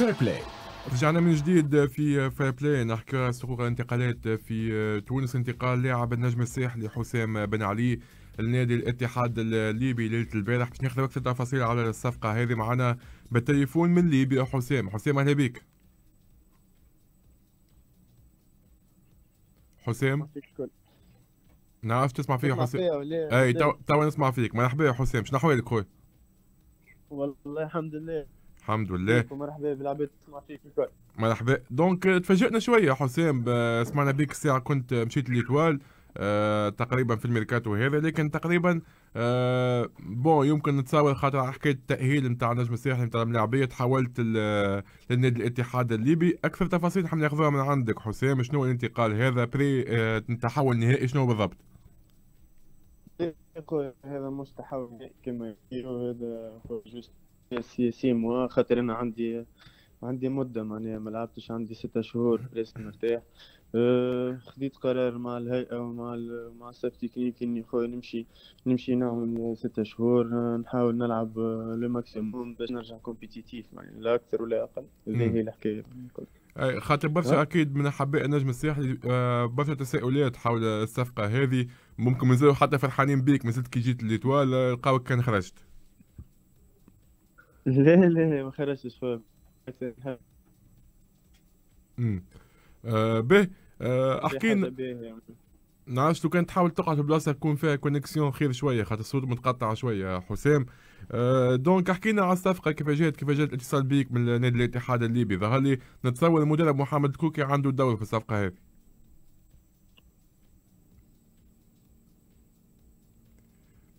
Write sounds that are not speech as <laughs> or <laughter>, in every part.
Fair Play رجعنا من جديد في Fair Play نحكي سوق الانتقالات في تونس. انتقال لاعب النجم الساحلي حسام بن علي النادي الاتحاد الليبي ليلة البارح. باش ناخذ وقت التفاصيل على الصفقة هذه معنا بالتليفون من ليبيا حسام. حسام أهلا بك حسام؟ نعرفش تسمع فيا حسام؟ أي توا نسمع فيك. مرحبا يا حسام. شنو أحوالك خويا؟ والله الحمد لله. الحمد لله. مرحبا بالعباد تسمع فيك الكل مرحبا. donc تفاجئنا شوية حسام. سمعنا بيك الساعة كنت مشيت l'Étoile آه تقريبا في الميركاتو هذا لكن تقريبا آه bon يمكن نتصور خاطر حكايه التاهيل نتاع النجم الساحلي نتاع الملاعبية تحولت للنادي الاتحاد الليبي. أكثر تفاصيل نحب ناخذوها من عندك حسام شنو الانتقال هذا؟ prêt آه تحول نهائي شنو بالضبط؟ هذا مش تحول كما يقولوا هذا juste six mois خاطر أنا عندي عندي مدة معناها ما لعبتش عندي ستة شهور presque مرتاح أه خديت قرار مع الهيئة ومع مع ال staff technique إني خويا نمشي نمشي نعمل ستة شهور نحاول نلعب le maximum باش نرجع compétitif يعني لا أكثر ولا أقل. هذه هي الحكاية. أي خاطر برشا أكيد من احباء النجم الساحلي برشا تساؤلات حول الصفقة هذه. ممكن مازالوا حتى فرحانين بيك ما زلت كي جيت l'Étoile لقاوك كان خرجت. <laughs> لا لا ما خرجتش فوق. امم آه به آه أحكي نعرفش لو كان تحاول تقعد في بلاصة يكون فيها connexion خير شوية خاطر الصوت متقطع شوية حسام. آه donc احكينا على الصفقه كيف جات كيف جات الاتصال بيك من نادي الاتحاد الليبي؟ ظهر لي نتصور المدرب محمد كوكي عنده دور في الصفقة هذه.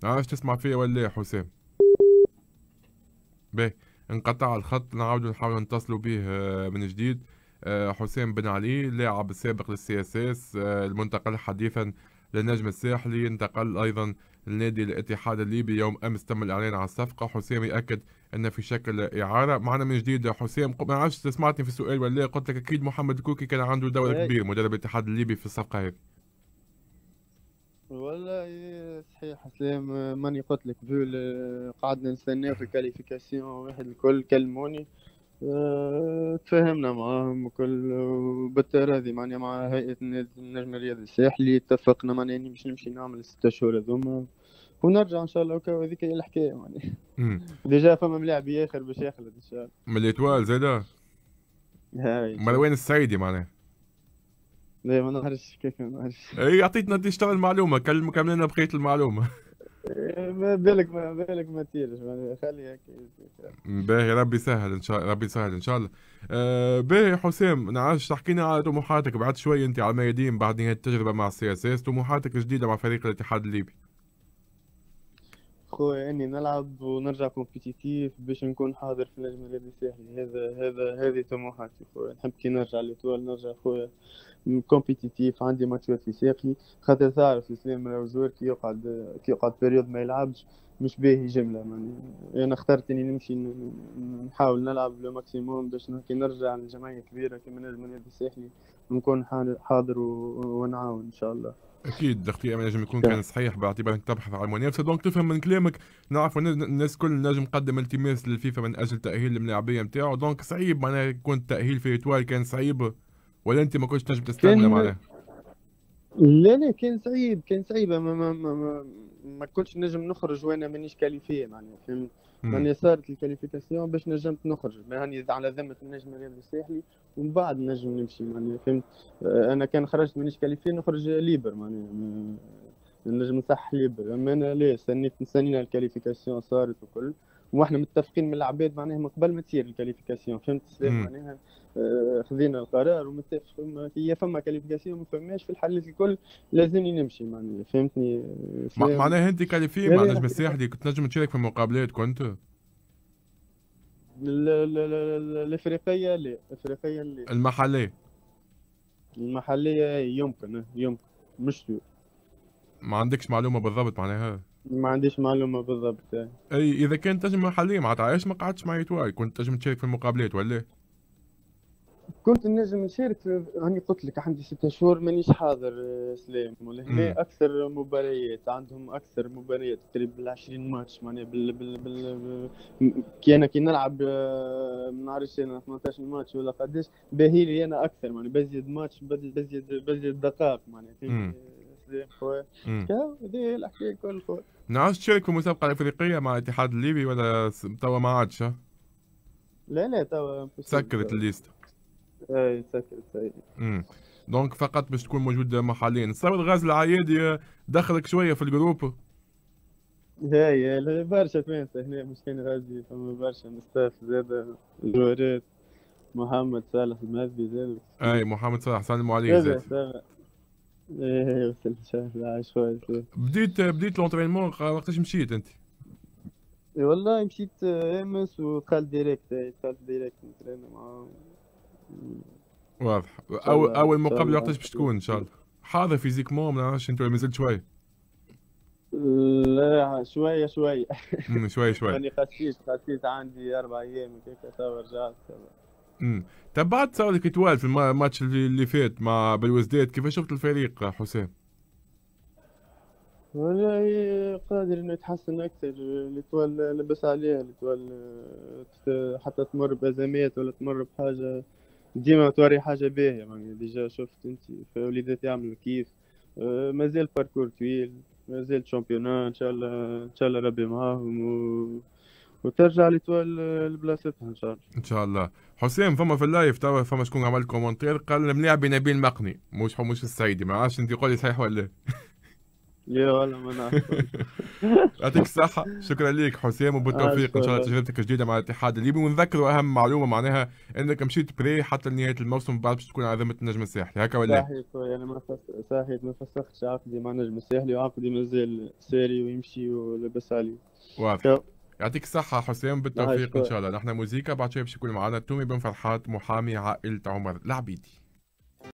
نعرفش تسمع فيا ولا حسام؟ باهي انقطع الخط نعاودوا نحاولوا نتصلوا به آه، من جديد. آه، حسام بن علي لاعب السابق لل CSS آه، المنتقل حديثا للنجم الساحلي. انتقل أيضا لنادي الاتحاد الليبي. يوم أمس تم الإعلان عن الصفقة. حسام يأكد انه في شكل إعارة. معنا من جديد حسام ما عرفتش سمعتني في السؤال ولا قلت لك أكيد محمد كوكي كان عنده دور إيه. كبير مدرب الاتحاد الليبي في الصفقة هذه. والله صحيح. حسام ماني قلت لك قعدنا نستناو في ال qualification واحد الكل كلموني. أه تفاهمنا معاهم وكل. بالتراضي معناها مع هيئة النجم الرياضي الساحلي اتفقنا معناها اني باش نمشي نعمل ستة شهور هذوما. ونرجع إن شاء الله وكا هذيك هي الحكاية معناها ديجا فما ملاعب آخر باش يخلد إن شاء الله. من الإتوال زادا؟ هاي. وين السعيدي معناها. لا ما نعرفش كيف ما نعرفش. اي اعطيتنا تشتغل المعلومه كلم كملنا بقية المعلومة. <laughs> ما بالك ما بالك ما تيرش خلي هيك. باهي ربي يسهل إن شاء الله ربي يسهل إن شاء الله. آه باهي حسام نعرفش تحكينا على طموحاتك بعد شوي أنت على الميادين بعد نهاية التجربة مع السي إس إس طموحاتك الجديدة مع فريق الاتحاد الليبي. خويا إني نلعب ونرجع compétitif باش نكون حاضر في النجم الرياضي الساحلي هذا هذا هذه طموحاتي خويا نحب كي نرجع ل Étoile نرجع خويا compétitif عندي matchات في ساقي. خاطر تعرف إسلام راهو كي يقعد كي يقعد période ما يلعبش مش باهي جملة. يعني أنا اخترت إني نمشي نحاول نلعب le maximum باش كي نرجع لجمعية كبيرة كما نجم النادي الساحلي نكون حاضر ونعاون إن شاء الله. أكيد الاختيار نجم يكون كان صحيح باعتبار أنك تبحث عن المنافسه donc تفهم من كلامك. نعرف الناس كل نجم قدم التماس للفيفا من أجل تأهيل الملاعبية نتاعو donc صعيب معناها يكون التأهيل في Étoile كان صعيب ولا أنت ما كنتش تنجم تستنى معناها؟ لا لا كان صعيب كان صعيب. ما ما ما, ما, ما كنتش نجم نخرج وأنا مانيش qualifié معناها فهمت؟ ماني صارت ال qualification باش نجمت نخرج هاني على ذمة النجم الرياضي الساحلي ومن بعد نجم نمشي. معناها فهمت؟ أنا كان خرجت مانيش qualifié نخرج libre. معناها نجم صح libre أما أنا لا استنيت استنينا ال qualification صارت وكل وإحنا متفقين من العباد معناها من قبل ما تصير ال qualification. فهمت معناها آه، خذينا القرار ومتفق هي فما qualification ما فماش في الحالات الكل لازمني نمشي معناها. فهمتني؟ معناها أنت qualifié مع نجم الساحلي كنت نجم تشارك في المقابلات كنت؟ الإفريقية لا. الإفريقية لا. المحلية. المحلية يمكن يمكن. مش ما عندكش معلومة بالضبط معناها؟ ما عنديش معلومة بالضبط أي إذا كنت تنجم محلية معناتها علاش ما قعدتش معي تواي؟ كنت تنجم تشارك في المقابلات ولا كنت نجم نشارك في راني قلت لك عندي ستة شهور مانيش حاضر آه، سلام ولهنا. أكثر مباريات عندهم أكثر مباريات تقريبا بال 20 ماتش معناها بال بال بال كي أنا كي نلعب ما نعرفش أنا 18 ماتش ولا قداش باهي لي أنا أكثر معناها بزيد ماتش بزيد بزيد بزيد دقائق معناها. سلام خويا هذه الحكاية الكل خويا نعرفش تشارك في المسابقة الأفريقية مع الاتحاد الليبي ولا توا ما عادش ها؟ لا لا توا سكرت ال liste. اي سكرت اي donc فقط باش تكون موجود محليا. صار غازي العيادي دخلك شوية في ال groupe. هاي لا، برشا فانسة هنا مش كان غازي فما برشا مستاف زاد جوارات محمد صالح المهدي زاد. أي محمد صلاح سلموا عليه زاد بديت بديت لونترينمون وقتاش مشيت أنت؟ إيه والله مشيت إمس ودخلت ديريكت إيه، دخلت ديريكت نترينا معاهم. واضح. أول اول مقابلة. وقتاش باش تكون إن شاء الله؟ حاضر فيزيكمون ما نعرفش أنت مازلت شوي. لا شوية شوية امم شوي شوي. راني خسيت خسيت عندي أربع أيام هكاك توا رجعت امم تبعت صار لك اتوال في الم- الماتش اللي, فات مع بلوزداد كيفاش شفت الفريق حسام والله قادر إنه يتحسن أكثر. الاتوال لبس عليها الاتوال تت- حتى تمر بازمات ولا تمر بحاجة ديما توري حاجة باهيه يعني ديجا شفت أنت وليدات يعملوا كيف. آه، مازال باركور طويل مازال شامبيونا إن شاء الله إن شاء الله ربي معاهم و... وترجع الاتوال لبلاصتها إن شاء الله. إن شاء الله. حسام فما في اللايف توا فما شكون عمل كومنتير قال مليح بنبيل مقني. مش مش السعيدي ما عرفش انت قولي صحيح ولا؟ لا <laughs> يا والله ما نعرف. <laughs> يعطيك الصحة. شكرا لك حسام وبالتوفيق. إن شاء الله. تجربتك الجديدة مع الاتحاد الليبي. ونذكروا أهم معلومة معناها إنك مشيت بري حتى لنهاية الموسم بعد باش تكون على ذمة النجم الساحلي. هكا ولا؟ صحيح خويا أنا ما فس... صحيح ما فسختش عقدي مع نجم الساحلي وعقدي مازال ساري ويمشي ولبس عليه. واضح. يعطيك الصحة حسام بالتوفيق شكراً. شاء الله. نحن موزيكا بعد شوي باش يكون معنا تومي بن فرحات محامي عائلة عمر. العبيدي